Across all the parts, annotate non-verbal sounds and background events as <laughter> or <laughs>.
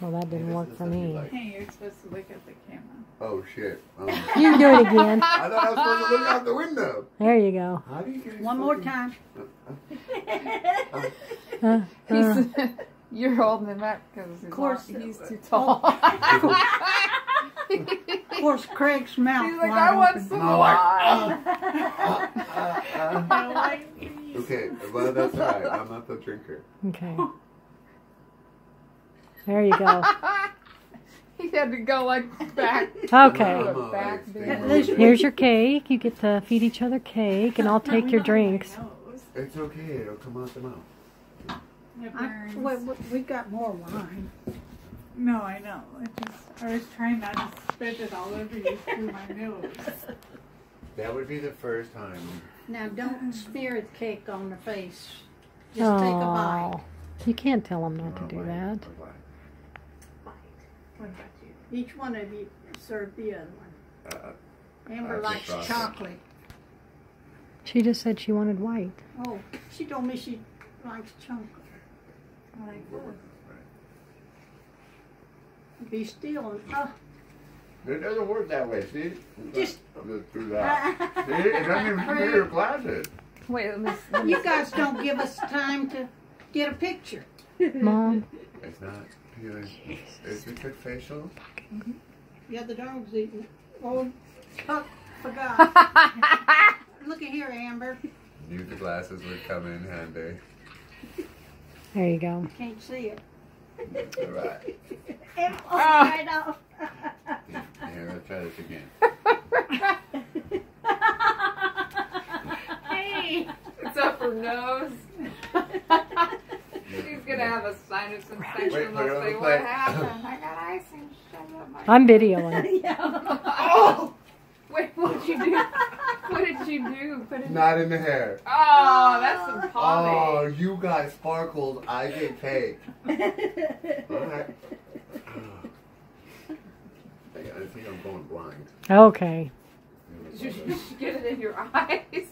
Well, that didn't work for me. Hey, you're supposed to look at the camera. Oh shit. Um, <laughs> You can do it again. I thought I was supposed to look out the window. There you go. How do you guys One more time. <laughs> Uh, <laughs> uh, He's, you're holding him up because he's, course. not- he's too tall. Of course, Craig's mouth he's like, I want open. some No, like, wine. Okay, well that's alright. I'm not the drinker. okay. There you go. <laughs> he had to go like back. Okay. I'm, uh, Back staying there. a little bit. Here's your cake. You get to feed each other cake, and <laughs> I'll take your drinks. It's okay. It'll come out the mouth. I, burns. we, we- we got more wine. No, I know. I just I was trying not to spit it all over you through my <laughs> nose. That would be the first time. Now, don't smear the cake on the face. Just take a bite. Oh, you can't tell them not to do wait, that. Oh, wait. What about you? Each one of you served the other one. Uh, Amber That's likes chocolate. She just said she wanted white. Oh, she told me she likes chocolate. I like we're this. working on it. Be still and oh, It doesn't work that way, see? Just- Just do <laughs> that. See? It doesn't even come in your glasses. Wait, let me. Let me you guys don't give us time to get a picture. Mom, It's not because it's a good facial. Yeah, the dog's eating. Oh, Chuck forgot. <laughs> Look at here, Amber. Knew the glasses would come in handy. there you go. Can't see it. Alright. Amber, <laughs> oh, Ah. right off. Here, let's try this again. <laughs> hey. It's up her nose. She's gonna have a sinus infection. Wait, and put it they'll say, "What happened? I got icing shoved up my." I'm videoing. <laughs> yeah. Oh! Wait, <laughs> what did you do? What did you do? Put it. Not in the hair. Oh, that's some Oh, you got sparkled. I get cake. <laughs> Alright. I I think I'm going blind. Okay. You should get it in your eyes.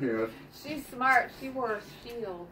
Yeah. She's smart. She wore shields.